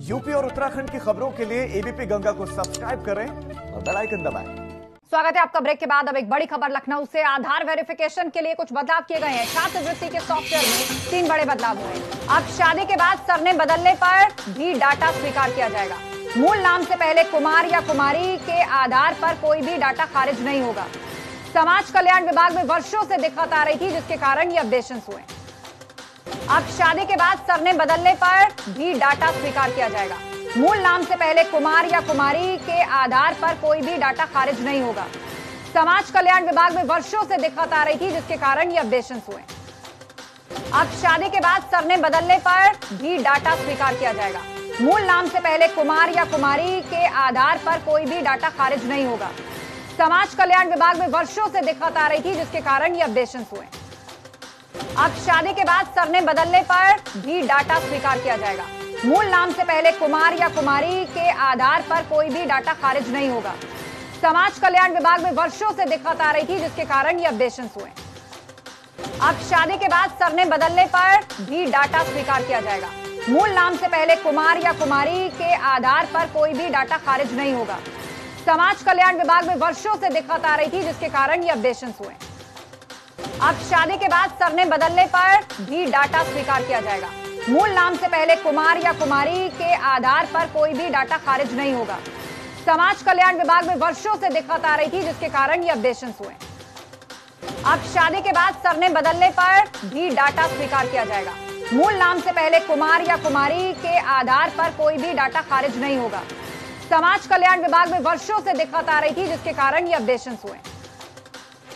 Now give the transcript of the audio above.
UP और उत्तराखंड की खबरों के लिए एबीपी गंगा को सब्सक्राइब करें और बेल आइकन दबाएँ। स्वागत है आपका ब्रेक के बाद। अब एक बड़ी खबर लखनऊ से। आधार वेरिफिकेशन के लिए कुछ बदलाव किए गए हैं। छात्रवृत्ति के सॉफ्टवेयर में तीन बड़े बदलाव हुए अब शादी के बाद सरने बदलने पर भी डाटा स्वीकार किया जाएगा। मूल नाम से पहले कुमार या कुमारी के आधार पर कोई भी डाटा खारिज नहीं होगा। समाज कल्याण विभाग में वर्षों से दिक्कत आ रही थी, जिसके कारण ये अपडेशन हुए अब शादी के बाद सरने बदलने पर भी डाटा स्वीकार किया जाएगा। मूल नाम से पहले कुमार या कुमारी के आधार पर कोई भी डाटा खारिज नहीं होगा। समाज कल्याण विभाग में वर्षों से दिक्कत आ रही थी, जिसके कारण ये अपडेशन हुए। अब शादी के बाद सरने बदलने पर भी डाटा स्वीकार किया जाएगा। मूल नाम से पहले कुमार या कुमारी के आधार पर कोई भी डाटा खारिज नहीं होगा। समाज कल्याण विभाग में वर्षों से दिक्कत आ रही थी, जिसके कारण ये अपडेशन हुए। अब शादी के बाद सरने बदलने पर भी डाटा स्वीकार किया जाएगा। मूल नाम से पहले कुमार या कुमारी के आधार पर कोई भी डाटा खारिज नहीं होगा। समाज कल्याण विभाग में वर्षों से दिक्कत आ रही थी, जिसके कारण ये अपडेशन हुए। अब शादी के बाद सरने बदलने पर भी डाटा स्वीकार किया जाएगा। मूल नाम से पहले कुमार या कुमारी के आधार पर कोई भी डाटा खारिज नहीं होगा। समाज कल्याण विभाग में वर्षों से दिक्कत आ रही थी, जिसके कारण ये अपडेशन हुए। अब शादी के बाद सरने बदलने पर भी डाटा स्वीकार किया जाएगा। मूल नाम से पहले कुमार या कुमारी के आधार पर कोई भी डाटा खारिज नहीं होगा। समाज कल्याण विभाग में वर्षों से दिक्कत आ रही थी, जिसके कारण ये अपडेशन हुए। अब शादी के बाद सरने बदलने पर भी डाटा स्वीकार किया जाएगा। मूल नाम से पहले कुमार या कुमारी के आधार पर कोई भी डाटा खारिज नहीं होगा। समाज कल्याण विभाग में वर्षों से दिक्कत आ रही थी, जिसके कारण ये अपडेशन हुए।